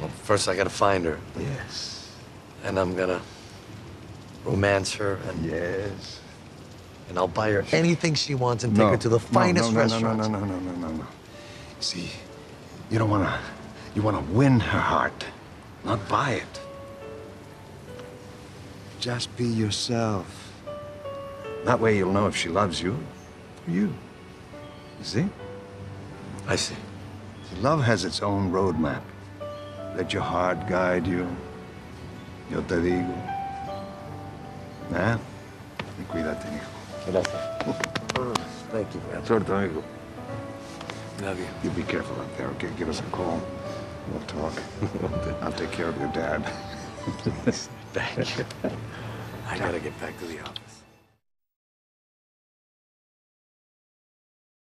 Well, first I gotta find her, Yes. and I'm gonna romance her, and, Yes. and I'll buy her anything she wants and take her to the finest no, no. No, no, no, no, no, no, no. See, you don't want to. You want to win her heart, not buy it. Just be yourself. That way you'll know if she loves you or you. You see? I see. See, Love has its own roadmap. Let your heart guide you. Yo te digo. ¿Eh? Y cuídate, hijo. Gracias. Thank you, man. Suerte, amigo. Love you. You be careful out there, okay? Give us a call. We'll talk. I'll take care of your dad. Thank you. I gotta get back to the office.